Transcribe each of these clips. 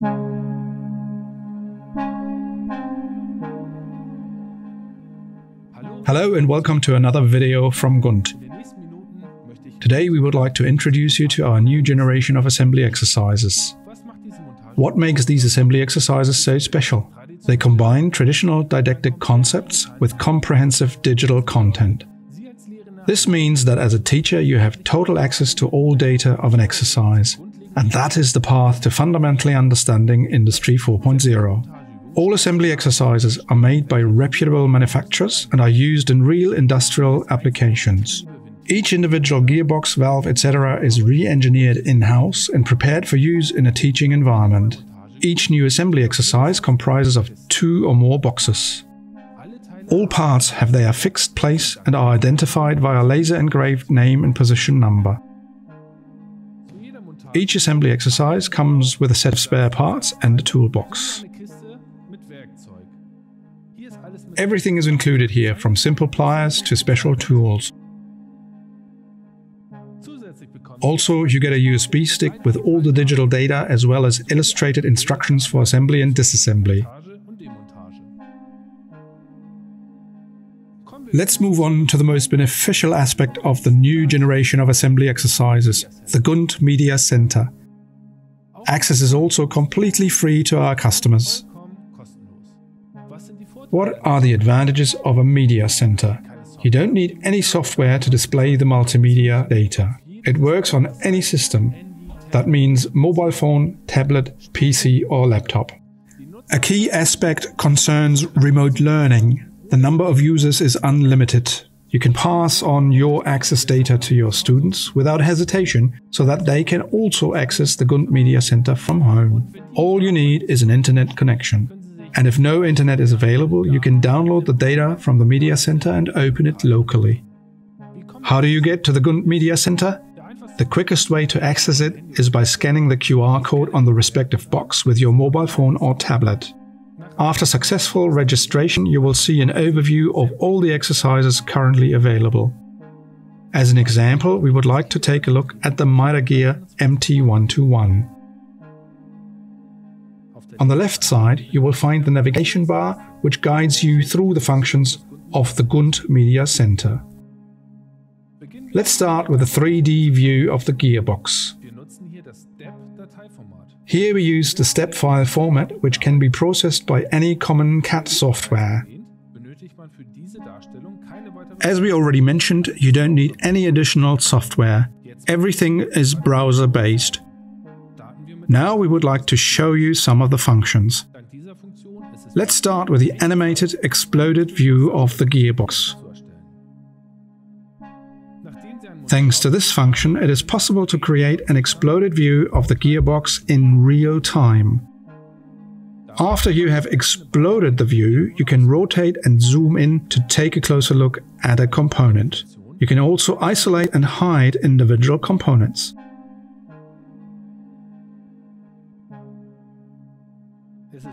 Hello and welcome to another video from GUNT. Today we would like to introduce you to our new generation of assembly exercises. What makes these assembly exercises so special? They combine traditional didactic concepts with comprehensive digital content. This means that as a teacher you have total access to all data of an exercise. And that is the path to fundamentally understanding Industry 4.0. All assembly exercises are made by reputable manufacturers and are used in real industrial applications. Each individual gearbox, valve, etc. is re-engineered in-house and prepared for use in a teaching environment. Each new assembly exercise comprises of two or more boxes. All parts have their fixed place and are identified via laser engraved name and position number. Each assembly exercise comes with a set of spare parts and a toolbox. Everything is included here, from simple pliers to special tools. Also, you get a USB stick with all the digital data as well as illustrated instructions for assembly and disassembly. Let's move on to the most beneficial aspect of the new generation of assembly exercises, the GUNT Media Center. Access is also completely free to our customers. What are the advantages of a media center? You don't need any software to display the multimedia data. It works on any system. That means mobile phone, tablet, PC or laptop. A key aspect concerns remote learning. The number of users is unlimited. You can pass on your access data to your students without hesitation so that they can also access the GUNT Media Center from home. All you need is an internet connection. And if no internet is available, you can download the data from the Media Center and open it locally. How do you get to the GUNT Media Center? The quickest way to access it is by scanning the QR code on the respective box with your mobile phone or tablet. After successful registration, you will see an overview of all the exercises currently available. As an example, we would like to take a look at the MITRE Gear MT121. On the left side, you will find the navigation bar, which guides you through the functions of the GUNT Media Center. Let's start with a 3D view of the gearbox. Here we use the step file format, which can be processed by any common CAD software. As we already mentioned, you don't need any additional software. Everything is browser-based. Now we would like to show you some of the functions. Let's start with the animated exploded view of the gearbox. Thanks to this function, it is possible to create an exploded view of the gearbox in real time. After you have exploded the view, you can rotate and zoom in to take a closer look at a component. You can also isolate and hide individual components.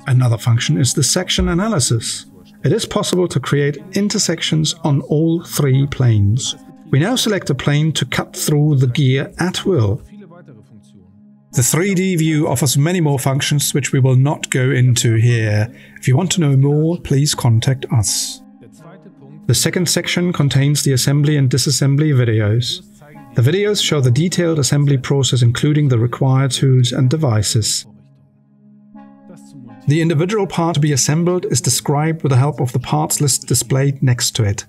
Another function is the section analysis. It is possible to create intersections on all three planes. We now select a plane to cut through the gear at will. The 3D view offers many more functions which we will not go into here. If you want to know more, please contact us. The second section contains the assembly and disassembly videos. The videos show the detailed assembly process including the required tools and devices. The individual part to be assembled is described with the help of the parts list displayed next to it.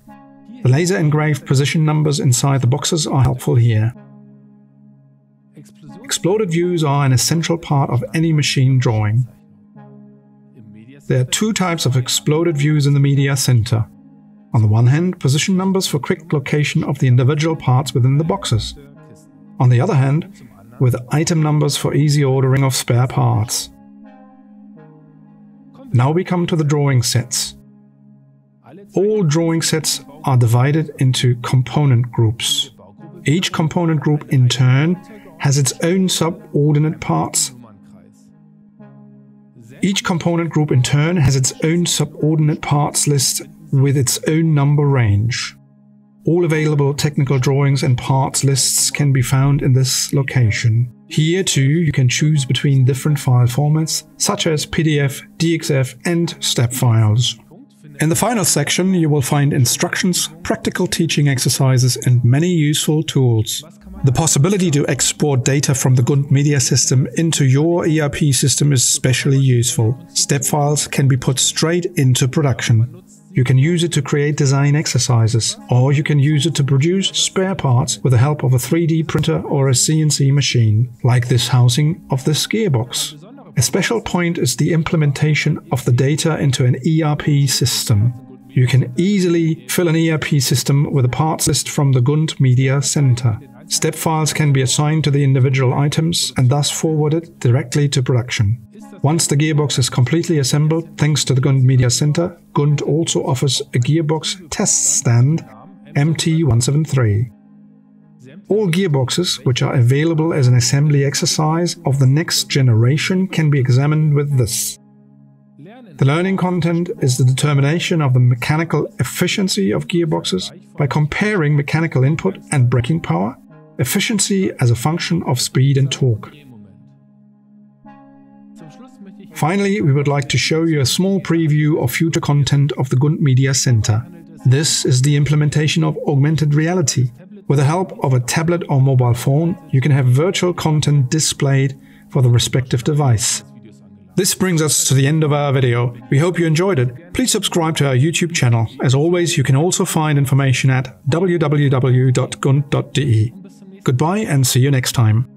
The laser engraved position numbers inside the boxes are helpful here. Exploded views are an essential part of any machine drawing. There are two types of exploded views in the media center. On the one hand, position numbers for quick location of the individual parts within the boxes. On the other hand, with item numbers for easy ordering of spare parts. Now we come to the drawing sets. All drawing sets are divided into component groups. Each component group in turn has its own subordinate parts. Each component group in turn has its own subordinate parts list with its own number range. All available technical drawings and parts lists can be found in this location. Here too, you can choose between different file formats such as PDF, DXF, and STEP files. In the final section, you will find instructions, practical teaching exercises, and many useful tools. The possibility to export data from the GUNT media system into your ERP system is especially useful. STEP files can be put straight into production. You can use it to create design exercises, or you can use it to produce spare parts with the help of a 3D printer or a CNC machine, like this housing of this gearbox. A special point is the implementation of the data into an ERP system. You can easily fill an ERP system with a parts list from the GUNT Media Center. Step files can be assigned to the individual items and thus forwarded directly to production. Once the gearbox is completely assembled, thanks to the GUNT Media Center, GUNT also offers a gearbox test stand MT173. All gearboxes, which are available as an assembly exercise of the next generation, can be examined with this. The learning content is the determination of the mechanical efficiency of gearboxes by comparing mechanical input and braking power, efficiency as a function of speed and torque. Finally, we would like to show you a small preview of future content of the GUNT Media Center. This is the implementation of augmented reality. With the help of a tablet or mobile phone, you can have virtual content displayed for the respective device. This brings us to the end of our video. We hope you enjoyed it. Please subscribe to our YouTube channel. As always, you can also find information at www.gunt.de. Goodbye and see you next time.